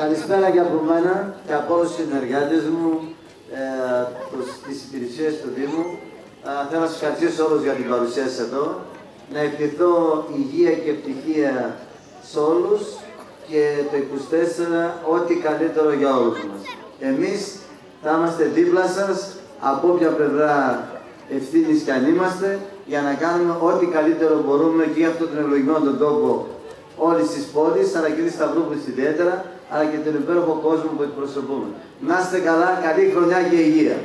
Καλησπέρα και από μένα και από όλους τους συνεργάτες μου, ε, τους, τις υπηρεσίες του Δήμου. Ε, θέλω να σας ευχαριστήσω όλους για την παρουσία σας εδώ. Να ευχηθώ υγεία και ευτυχία σε όλους και το 24 ό,τι καλύτερο για όλους μας. Εμείς θα είμαστε δίπλα σας από όποια πλευρά ευθύνης κι αν είμαστε για να κάνουμε ό,τι καλύτερο μπορούμε και για αυτόν τον ευλογημένο τον τόπο όλης της πόλης, αλλά και τη Σταυρούπολη ιδιαίτερα, αλλά και τον υπέροχο κόσμο που εκπροσωπούμε. Να είστε καλά, καλή χρονιά και υγεία.